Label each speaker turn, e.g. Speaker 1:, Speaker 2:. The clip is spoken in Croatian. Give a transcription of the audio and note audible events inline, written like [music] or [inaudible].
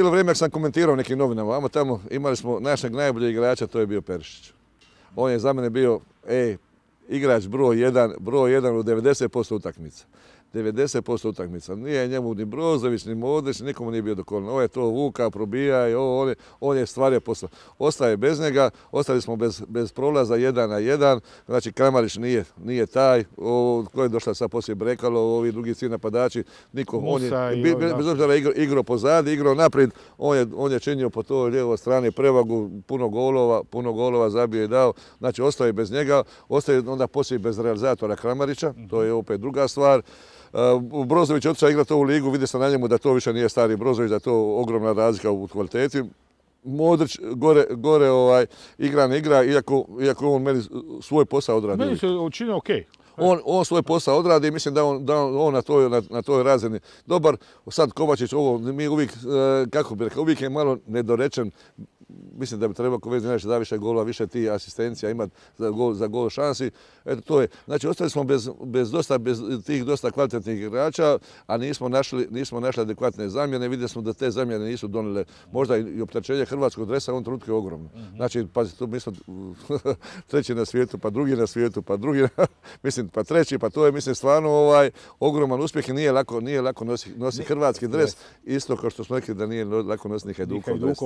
Speaker 1: Cijelo vrijeme sam komentirao nekim novinama, vamo tamo imali smo našeg najboljeg igrača, to je bio Perišić. On je za mene bio, ej, igrač broj jedan, broj jedan u 90% utakmica. 90% utakmica. Nije njemu ni Brozović, ni Modrić, nikomu nije bio do kolena. Ovo je to Vuka, probija i ovo, on je, on je stvario posao. Ostaje bez njega, ostali smo bez, bez prolaza jedan na jedan. Znači Kramarić nije, nije taj, o, ko je došla sad poslije Brekalo, ovi drugi svi napadači, niko, on je, be- bez obzira igro, igro pozadi, igro naprijed, on je, on je činio po toj lijevoj strani prevagu, puno golova, puno golova zabio i dao. Znači ostaje bez njega, ostaje onda poslije bez realizatora Kramarića, to je opet druga stvar. Uh, Brozović je otišao igrati ovu ligu, vidi se na njemu da to više nije stari Brozović, da je to ogromna razlika u kvaliteti. Modrić gore, gore ovaj, igra ne igra, iako, iako on meni svoj posao odradi.
Speaker 2: Meni se učinio okej.
Speaker 1: On, on svoj posao odradi i mislim da on, da on na, toj, na, na toj razini dobar. Sad Kovačić ovo, mi uvijek, e, kako bi rekao, uvijek je malo nedorečen. Mislim da bi trebao Kovez znači da više golova, više ti asistencija imati za gol, za gol šansi. Eto to je. Znači ostali smo bez, bez dosta, bez tih dosta kvalitetnih igrača, a nismo našli, nismo našli adekvatne zamjene. Vidjeli smo da te zamjene nisu donijele možda i opterećenje hrvatskog dresa u ovom trenutku je ogromno. Znači, pazi, tu mi smo [laughs] treći na svijetu, pa drugi na svijetu, pa drugi, na- [laughs] mislim, pa treći, pa to je, mislim, stvarno ovaj ogroman uspjeh i nije lako, nije lako nosi, nosi hrvatski dres, isto kao što smo rekli da nije lako nositi ni.
Speaker 2: Hajdukov dres.